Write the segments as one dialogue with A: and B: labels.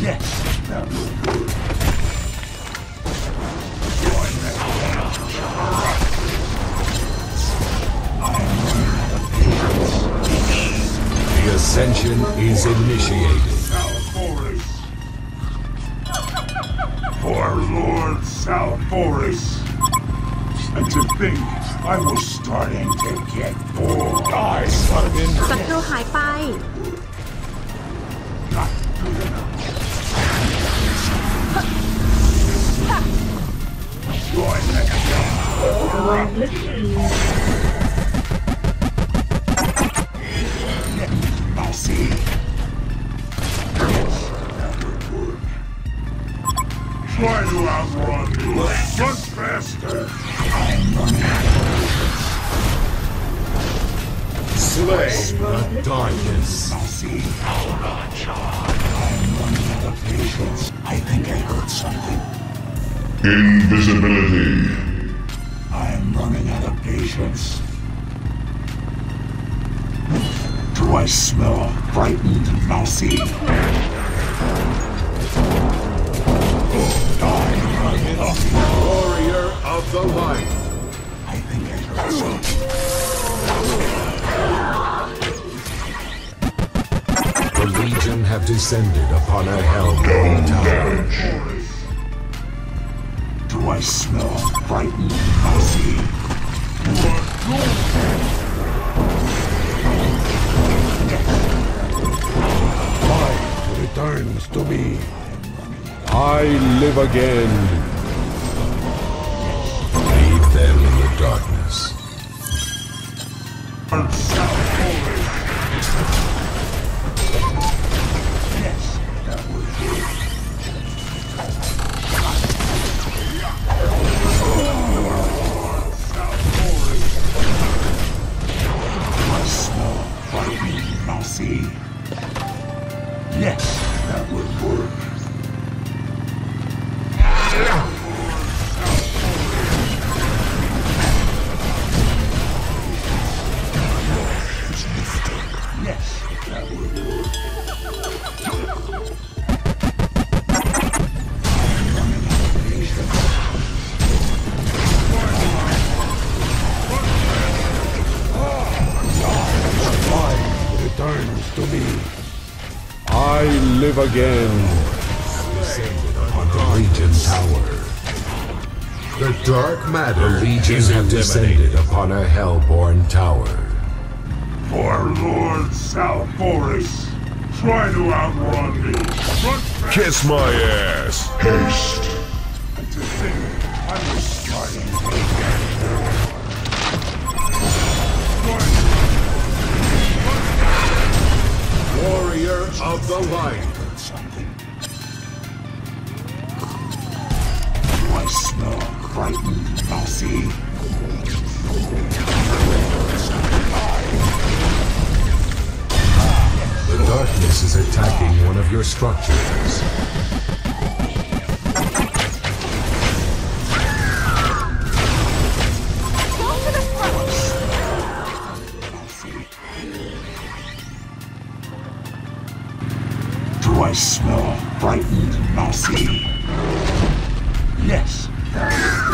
A: Yes.
B: The ascension is initiated.
A: Our Lord Salforis. And to think, I was starting to get bored. I
C: ศัตรูหายไป
A: not good enough. Join the I'll see. That would work. Try to outrun me. Run faster.
B: Slay the darkness.
A: I'm running out of patience. I think I heard something.
D: Invisibility.
A: I'm running out of patience. Do I smell frightened, mousy?
B: Warrior of the light. The Legion have descended upon a Hellbourne tower.
A: Do I smell frightened, mousy?
E: Light returns to me. I live again.
B: Leave them in the darkness.
A: Yes, I
E: live again.
B: Descended upon the Legion tower. The dark matter. The Legion have descended upon a Hellbourne tower.
A: For Lord Salforis, try to outrun me.
D: Kiss my ass. Haste.
A: And to think I was starting to get
B: Warrior of the light.
A: something. Do I smell frightened, mousy?
B: Darkness is attacking one of your structures.
A: Do I smell frightened? Yes. Yes.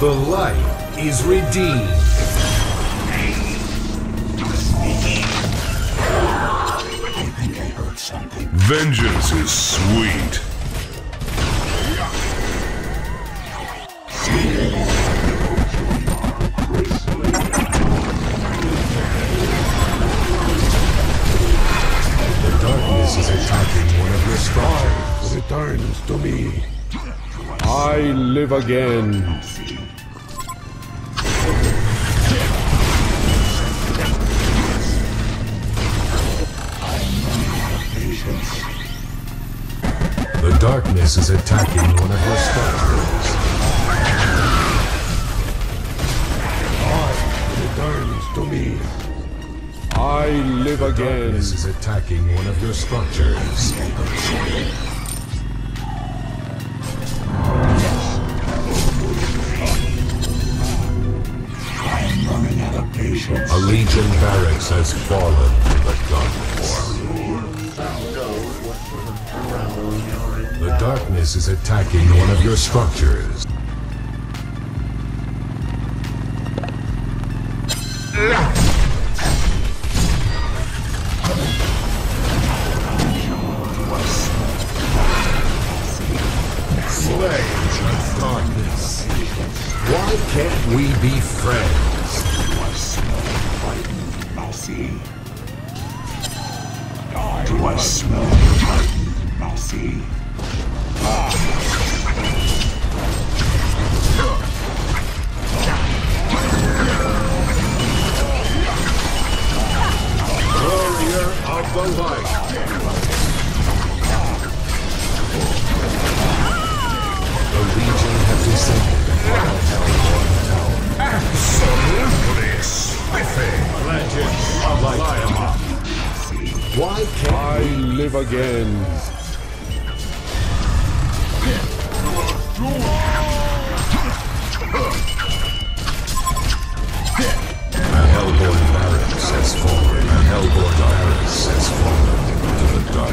B: The light is redeemed.
A: I think I heard something.
D: Vengeance is sweet.
B: The darkness is attacking one of your structures.
E: Returns to me. I live again.
B: The darkness is attacking one of her statues.
E: I, returns to me. I live the again.
B: Darkness is attacking one of your structures.
A: I am running out of patience.
B: A legion barracks has fallen in the darkness. Darkness is attacking one of your structures. Slay the darkness. Why can't we be friends?
A: Do I smell mousy?
B: Warrior of the. The Legion have descended.
D: Absolutely spiffy.
B: Legends of light. Why can't
E: I live again.
B: A Hellbourne barracks has fallen. A Hellbourne barracks has fallen to the darkness.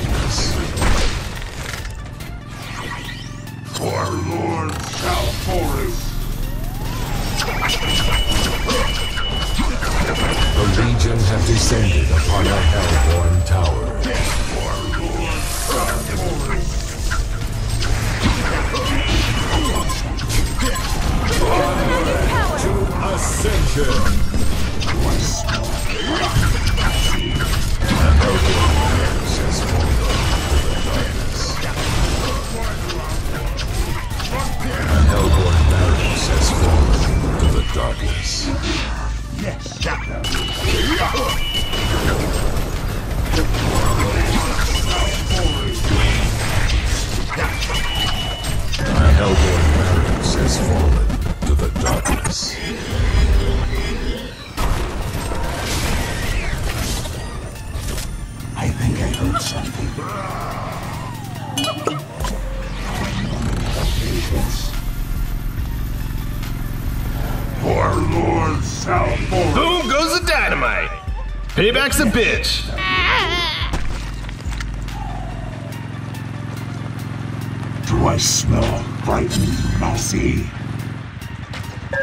A: Do I smell frightened mousy?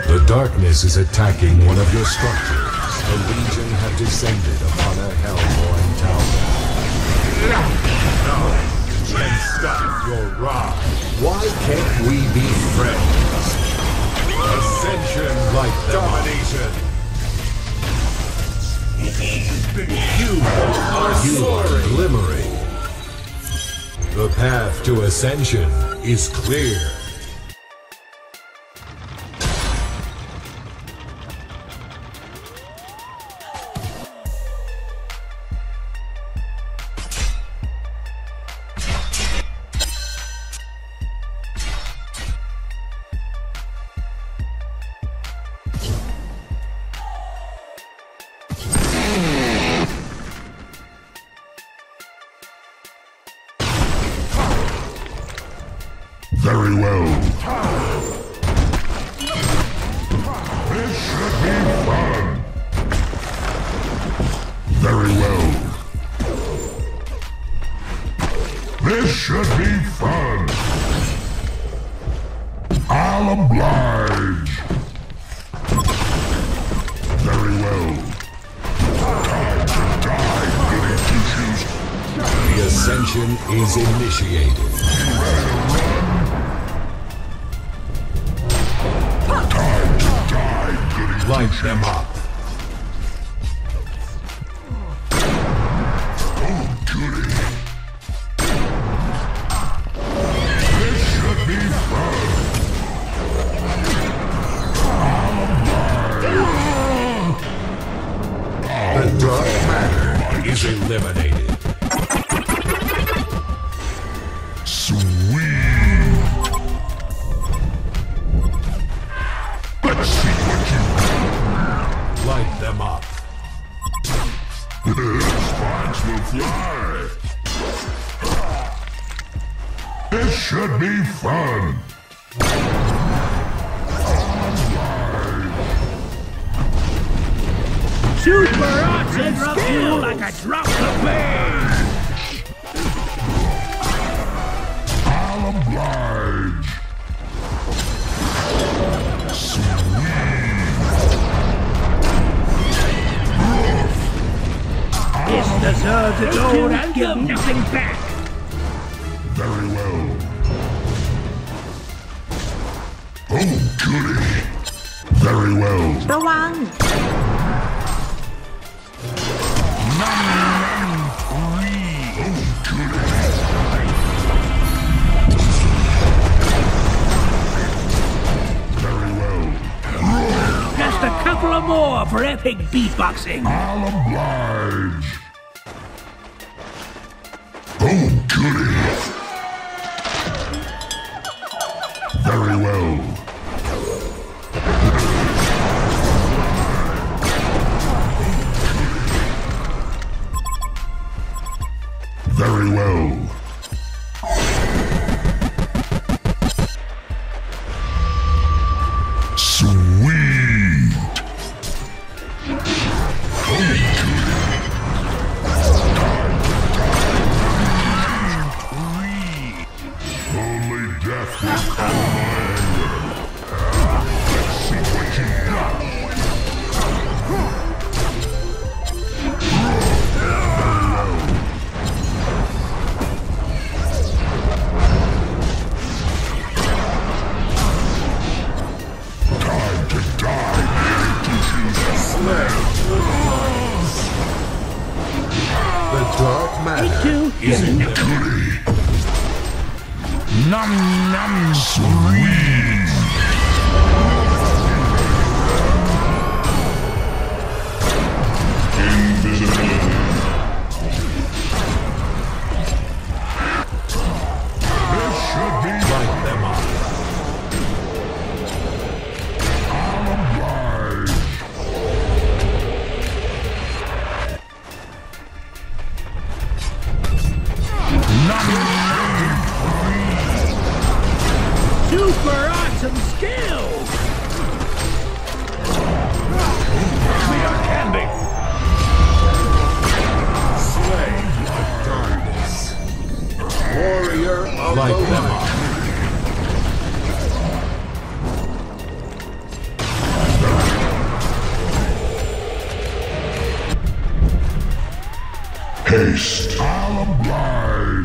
B: The darkness is attacking one of your structures. The Legion have descended upon a Hellbourne tower. No. And stop your ride. Why can't we be friends? Ascension like domination. You are are glimmering. The path to ascension is clear.
D: Very well. This should be fun. Very well. This should be fun. I'll oblige. Very well.
B: The ascension is initiated. Light them up.
D: Fly. This should be fun.
F: Super arts interrupt you like a drop of.
D: I'll oblige.
F: deserves its own and give nothing back.
D: Very well. Oh, goody. Very well.
C: ระวัง
D: Very well.
F: Just a couple of more for epic beatboxing.
D: I'll oblige.
F: Super awesome skills.
G: We are candy.
B: Darkness. Warrior of light the them up.
D: Haste. I'll oblige.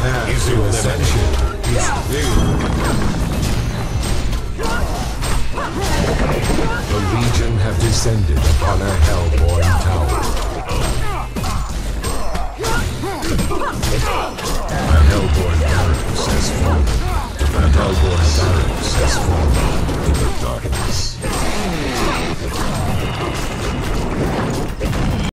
B: Path to ascension is. The Legion have descended upon a Hellbourne tower. A Hellbourne barracks has fallen. A Hellbourne barracks has fallen in the darkness.